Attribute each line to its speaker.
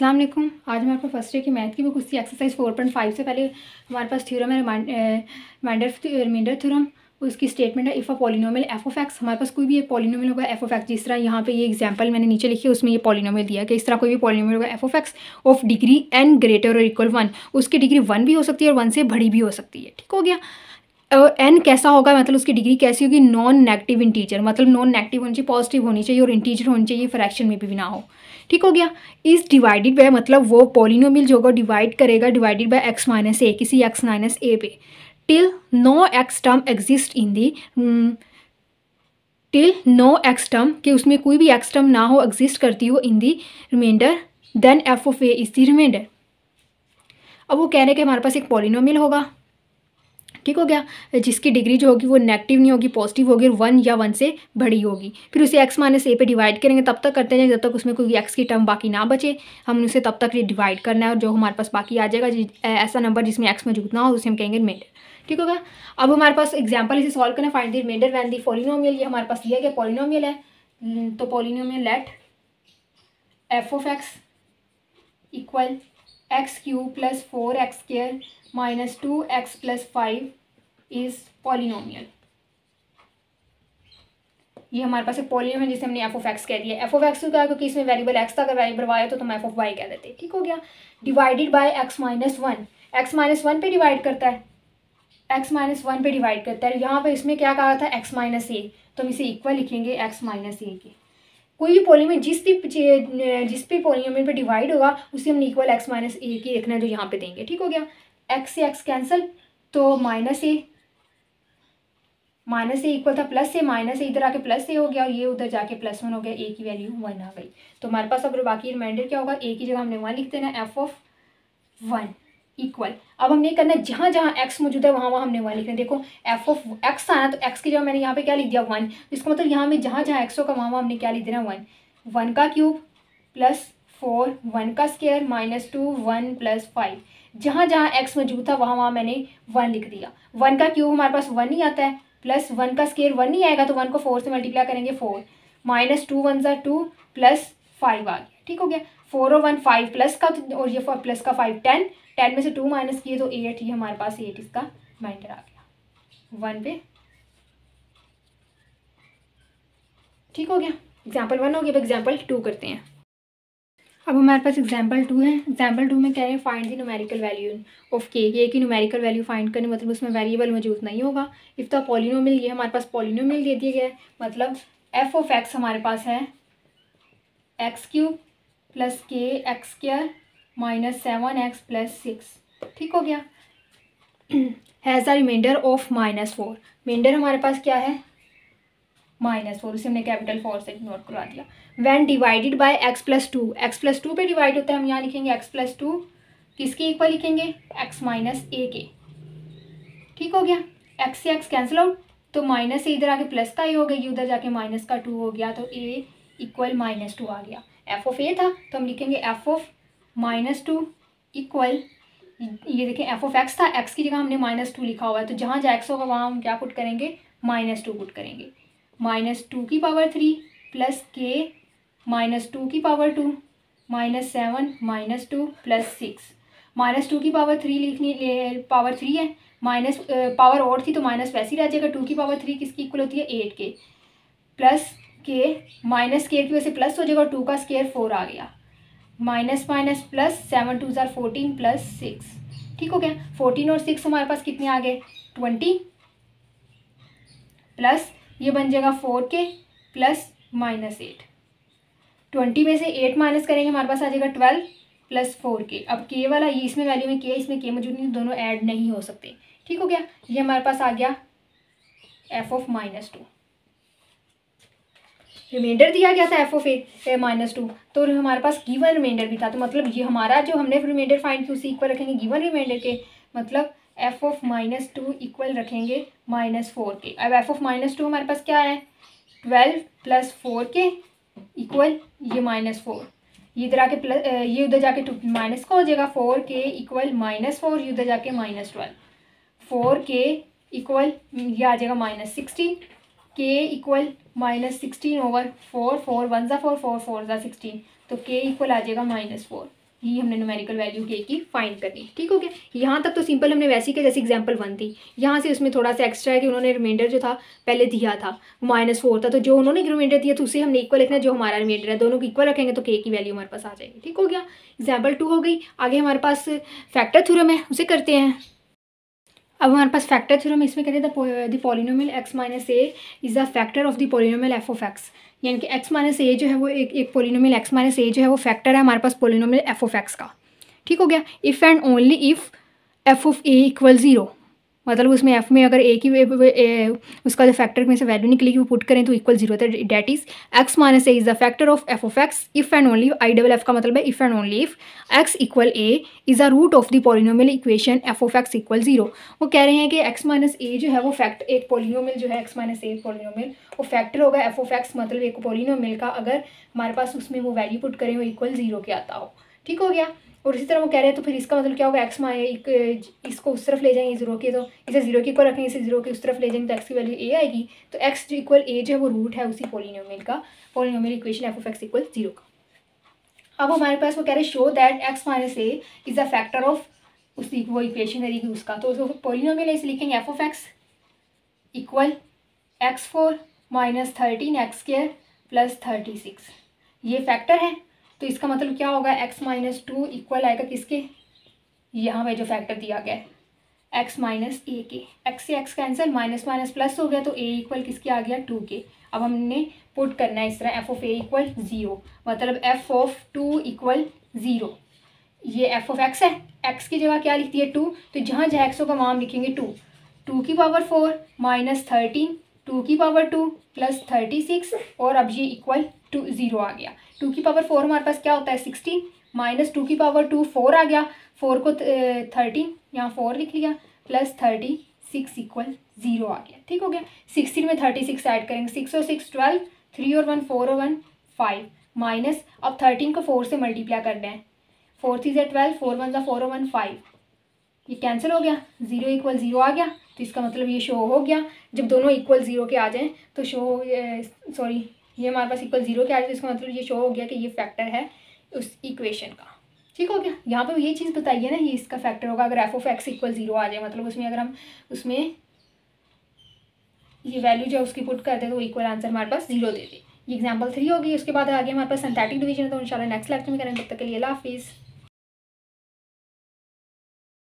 Speaker 1: अस्सलाम वालेकुम। आज हमारे पास फ़र्स्ट ईयर की मैथ की बुक उसकी एक्सरसाइज फोर पॉइंट फाइव से पहले हमारे पास थ्योरम है रिमाइंडर रिमाइंडर थ्योरम उसकी स्टेटमेंट है if a polynomial f of x हमारे पास कोई भी एक पॉलिनोमियल होगा एफ़ ऑफ़ एक्स जिस तरह यहाँ पे ये एग्जांपल मैंने नीचे लिखी है, उसमें ये पॉलिनोमियल दिया कि इस तरह कोई भी पॉलिनोमियल होगा f of x of degree n greater और इक्वल वन उसकी डिग्री वन भी हो सकती है और वन से बड़ी भी हो सकती है। ठीक हो गया? एन कैसा होगा? मतलब उसकी डिग्री कैसी होगी? नॉन नेगेटिव इंटीजर मतलब नॉन नेगेटिव होनी चाहिए पॉजिटिव होनी चाहिए और इंटीजर होनी चाहिए फ्रैक्शन में भी ना हो। ठीक हो गया? इस डिवाइडेड बाय मतलब वो पॉलिनोमियल जो होगा डिवाइड करेगा divided by x minus a किसी एक्स माइनस ए पे। Till no x term exist in the till no x term कि उसमें कोई भी एक्स टर्म ना हो एग्जिस्ट करती हो in the remainder then f of a is the remainder अब वो कह रहे हैं कि हमारे पास एक पॉलिनोमियल होगा। ठीक हो गया? जिसकी डिग्री जो होगी वो नेगेटिव नहीं होगी पॉजिटिव होगी और वन या वन से बड़ी होगी। फिर उसे एक्स माइनस ए पे डिवाइड करेंगे तब तक करते हैं जब तक उसमें कोई एक्स की टर्म बाकी ना बचे। हम उसे तब तक डिवाइड करना है और जो हमारे पास बाकी आ जाएगा ऐसा नंबर जिसमें एक्स मौजूद ना हो उसे हम कहेंगे रिमाइंडर ठीक होगा? अब हमारे पास एग्ज़ाम्पल इसे सॉल्व करना find the remainder when the polynomial ये हमारे पास दिया गया पॉलिनोमियल है। हम्म, तो polynomial let f of x equal x cube plus four x square minus two x plus five is polynomial ये हमारे पास एक पॉलिनोमियल जिसे हमने एफ़ ऑफ़ एक्स कह दिया। एफ़ ऑफ़ एक्स क्यों कहा? क्योंकि इसमें वेरिएबल एक्स था, अगर वेरिएबल वाई तो हम एफ़ ऑफ़ वाई कह देते। ठीक हो गया? Divided by x minus one x minus one पे डिवाइड करता है। एक्स माइनस वन पे डिवाइड करता है। यहाँ पे इसमें क्या कहा था? एक्स माइनस ए तो हम इसे इक्वल लिखेंगे एक्स माइनस ए के। कोई भी पॉलिनोमियल जिस भी जिस भी पॉलिनोमियल पे डिवाइड होगा, उसे हम इक्वल एक्स माइनस ए की लिखना है जो यहाँ पे देंगे। ठीक हो गया? एक्स से एक्स कैंसिल तो minus a minus a equal था प्लस से माइनस ए इधर आके प्लस ए हो गया, और ये उधर जाके प्लस वन हो गया ए की वैल्यू वन आ गई। तो हमारे पास अब बाकी रिमाइंडर क्या होगा? ए की जगह हमने वन लिख देना एफ़ ऑफ़ वन इक्वल अब हमने करना है, जहाँ जहाँ एक्स मौजूद है, वहाँ वहाँ हमने वन लिखना है। देखो एफ़ ऑफ़ एक्स आना तो एक्स की जगह मैंने यहाँ पे क्या लिख दिया? वन इसका मतलब यहाँ में जहाँ जहाँ एक्स होगा, वहाँ वहाँ हमने क्या लिख देना? वन वन का क्यूब प्लस फोर वन का square minus two one plus five जहाँ जहाँ एक्स मौजूद था, वहाँ वहाँ मैंने वन लिख दिया। वन का क्यूब हमारे पास वन ही आता है प्लस वन का स्केयर वन नहीं आएगा तो वन को फोर से मल्टीप्लाई करेंगे फोर माइनस टू वन ज़ा टू प्लस फाइव आ गया। ठीक हो गया। फोर और वन फाइव प्लस का तो और ये प्लस का फाइव टेन टेन में से टू माइनस किए तो एट ये हमारे पास एट इसका माइंडर आ गया। वन पे। ठीक हो गया। एग्ज़ाम्पल वन हो गया, अब एग्ज़ाम्पल टू करते हैं। अब हमारे पास एग्ज़ाम्पल टू है। एग्ज़ाम्पल टू में कह रहे हैं? Find the numerical value of k ये की न्यूमेरिकल वैल्यू फाइंड करने मतलब उसमें वेरिएबल मौजूद नहीं होगा। इफ़ द पॉलिनोमियल ये हमारे पास पॉलिनोमियल दे दिया गया मतलब एफ़ ऑफ़ एक्स हमारे पास है। X cube plus k x square minus seven x plus six. ठीक हो गया? Has a remainder of minus four. Remainder हमारे पास क्या है? Minus four. उसे हमने कैपिटल फोर से नोट करवा दिया। When divided by x plus two x plus two पर डिवाइड होता है, हम यहाँ लिखेंगे एक्स प्लस टू किसके इक्वल लिखेंगे? एक्स माइनस ए के। ठीक हो गया? एक्स से एक्स कैंसिल आउट तो माइनस से इधर आके प्लस का ही हो गया उधर जाके माइनस का टू हो गया तो ए इक्वल माइनस टू आ गया। एफ़ ऑफ़ ए था तो हम लिखेंगे f of minus two equal ये देखें एफ़ ऑफ़ एक्स था एक्स की जगह हमने माइनस टू लिखा हुआ है तो जहाँ जहाँ एक्स होगा, वहाँ हम क्या पुट करेंगे? माइनस टू पुट करेंगे। माइनस टू की power three plus k minus two की power two minus seven minus two plus six minus two की पावर थ्री लिखनी पावर थ्री है। माइनस पावर और थी तो माइनस वैसे रह जाएगा। टू की पावर थ्री किसकी इक्वल होती है? एट के। प्लस के माइनस के की वजह से प्लस हो जाएगा टू का स्केयर फोर आ गया। Minus minus plus seven two ज़ार फोर्टीन प्लस सिक्स ठीक हो गया? फोर्टीन और सिक्स हमारे पास कितने आ गए? ट्वेंटी प्लस ये बन जाएगा फोर के प्लस माइनस एट ट्वेंटी में से एट माइनस करेंगे, हमारे पास आ जाएगा ट्वेल्व प्लस फोर के। अब के वाला, ये इसमें वैल्यू में के इसमें के मौजूद नहीं, दोनों ऐड नहीं हो सकते। ठीक हो गया? ये हमारे पास आ गया f of minus two remainder दिया गया था f of a minus two तो हमारे पास गिवन रिमाइंडर भी था। तो मतलब ये हमारा जो हमने रिमाइंडर फाइंड किया उसी इक्वल रखेंगे गिवन रिमाइंडर के। मतलब f of minus two equal रखेंगे माइनस फोर के। अब एफ़ ऑफ़ माइनस टू हमारे पास क्या है? Twelve plus four k equal ये माइनस फोर ये इधर आके प्लस ये उधर जाके टू माइनस का हो जाएगा। Four k equal minus four ये उधर जाके minus twelve four k equal ये आ जाएगा minus sixteen k equal minus sixteen over four four one ज़ा फोर फोर फोर ज़ा सिक्सटीन तो के इक्वल आ जाएगा माइनस फोर ये हमने न्यूमेरिकल वैल्यू के की फाइंड करनी ठीक हो गया? यहाँ तक तो सिंपल हमने वैसी के जैसे एग्जांपल वन थी। यहाँ से उसमें थोड़ा सा एक्स्ट्रा है कि उन्होंने रिमाइंडर जो था, पहले दिया था माइनस फोर था। तो जो उन्होंने रिमाइंडर दिया तो उसे हमने इक्वल रखना जो हमारा रिमाइंडर है। दोनों को इक्वल रखेंगे तो के की वैल्यू हमारे पास आ जाएगी। ठीक हो गया? एग्ज़ाम्पल टू हो गई। आगे हमारे पास फैक्टर थ्योरम है, उसे करते हैं। अब हमारे पास फैक्टर थ्योरम इसमें कहते हैं the polynomial x minus a is the factor of the polynomial f of x यानी कि एक्स माइनस ए जो है वो एक एक पोलिनोमियल एक्स माइनस ए जो है वो फैक्टर है हमारे पास पोलिनोमियल एफ़ ऑफ़ एक्स का। ठीक हो गया? If and only if f of a equal zero मतलब उसमें एफ़ में अगर ए की ए, उसका जो फैक्टर में से वैल्यू निकलेगी वो पुट करें तो इक्वल ज़ीरो था that is x minus a is the factor of f of x if and only I double f का मतलब है if and only if x equal a is a root of the polynomial equation f of x equal zero वो कह रहे हैं कि x minus ए जो है वो फैक्ट एक पोलिनोमियल जो है एक्स माइनस ए पोलिनोमियल वो फैक्टर होगा एफ़ ऑफ़ एक्स मतलब एक पोलिनोमियल का अगर हमारे पास उसमें वो वैल्यू पुट करें वो इक्वल ज़ीरो के आता हो। ठीक हो गया? और इसी तरह वो कह रहे हैं तो फिर इसका मतलब क्या होगा? एक्स माए इसको उस तरफ़ ले जाएँगे ज़ीरो के तो इसे ज़ीरो के इक्वल रखेंगे, इसे ज़ीरो के उस तरफ़ ले जाएँगे तो एक्स की वैल्यू ए आएगी तो एक्स जो इक्वल ए जो है, वो रूट है उसी पोलिनोमियल का polynomial equation f of x equal zero का. अब हमारे पास वो कह रहे हैं show that x minus a is a factor of उसी, वो इक्वेशन रहेगी उसका। तो उसको पोलिनोमियल इसे लिखेंगे f of x equal x four minus thirteen x square plus thirty six ये फैक्टर है। तो इसका मतलब क्या होगा? एक्स माइनस टू इक्वल आएगा किसके? यहाँ पे जो फैक्टर दिया गया है। एक्स माइनस ए के। एक्स से x cancel minus minus plus हो गया तो ए इक्वल किसके आ गया? टू के। अब हमने पुट करना है इस तरह। F of a equal zero मतलब f of two equal zero ये एफ़ ऑफ़ एक्स है। एक्स की जगह क्या लिखती है? टू तो जहाँ जहाँ एक्स वहाँ हम लिखेंगे टू टू की power four minus thirteen two की power two plus thirty six और अब ये इक्वल टू ज़ीरो आ गया। टू की पावर फोर हमारे पास क्या होता है? सिक्सटीन माइनस टू की पावर टू फोर आ गया। फोर को थर्टीन यहाँ फोर लिख लिया। Plus thirty six equal zero आ गया। ठीक हो गया? सिक्सटीन में थर्टी सिक्स ऐड करेंगे। सिक्स और सिक्स ट्वेल्व थ्री और वन फोर और वन फाइव माइनस अब थर्टीन को फोर से मल्टीप्लाई करना है। फोर थ्री से ट्वेल्व फोर वन सा फोर और वन फाइव ये कैंसिल हो गया। ज़ीरो इक्वल ज़ीरो आ गया। तो इसका मतलब ये शो हो गया। जब दोनों इक्वल ज़ीरो के आ जाएँ तो शो सॉरी ये हमारे पास इक्वल ज़ीरो के आ जाए इसका मतलब ये शो हो गया कि ये फैक्टर है उस इक्वेशन का। ठीक हो गया? यहाँ पर ये चीज़ बताइए ना, ये इसका फैक्टर होगा। अगर f of x equal zero आ जाए मतलब उसमें अगर हम, उसमें ये वैल्यू जो उसकी पुट करते तो इक्वल आंसर हमारे पास ज़ीरो दे दे। ये एग्ज़ाम्पल थ्री होगी उसके बाद आगे हमारे पास सिंथेटिक डिवीज़न है तो इंशाल्लाह नेक्स्ट लेक्चर में करेंगे। तब तक के लिए हाफिज़।